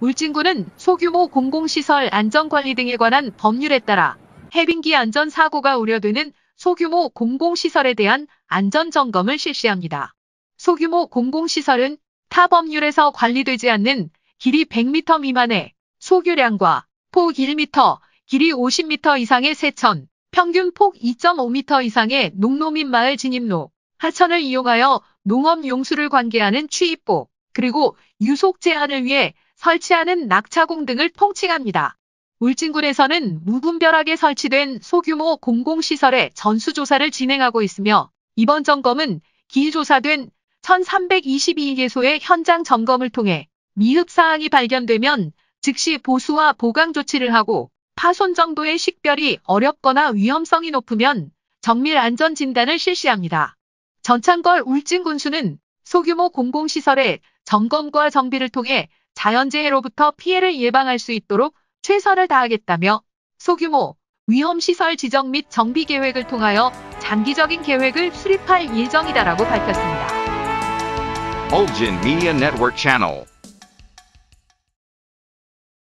울진군은 소규모 공공시설 안전관리 등에 관한 법률에 따라 해빙기 안전사고가 우려되는 소규모 공공시설에 대한 안전점검을 실시합니다. 소규모 공공시설은 타 법률에서 관리되지 않는 길이 100m 미만의 소규량과 폭 1m, 길이 50m 이상의 세천, 평균 폭 2.5m 이상의 농로 및 마을 진입로, 하천을 이용하여 농업 용수를 관계하는 취입보, 그리고 유속 제한을 위해 설치하는 낙차공 등을 통칭합니다. 울진군에서는 무분별하게 설치된 소규모 공공시설의 전수조사를 진행하고 있으며 이번 점검은 기조사된 1322개소의 현장 점검을 통해 미흡 사항이 발견되면 즉시 보수와 보강 조치를 하고 파손 정도의 식별이 어렵거나 위험성이 높으면 정밀 안전 진단을 실시합니다. 전창걸 울진군수는 소규모 공공시설의 점검과 정비를 통해 자연재해로부터 피해를 예방할 수 있도록 최선을 다하겠다며 소규모 위험시설 지정 및 정비 계획을 통하여 장기적인 계획을 수립할 예정이다라고 밝혔습니다. Ulgin Media Network.